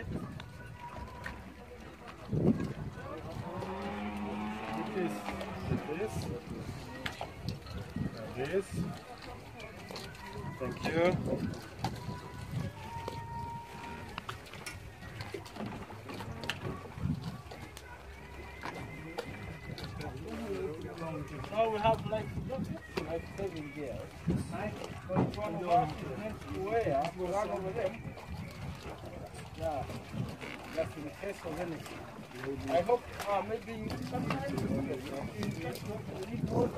it. This. This. Thank you. Now we have like, like seven but one of us is next to where, over them. In case of. I hope uh, maybe sometimes we will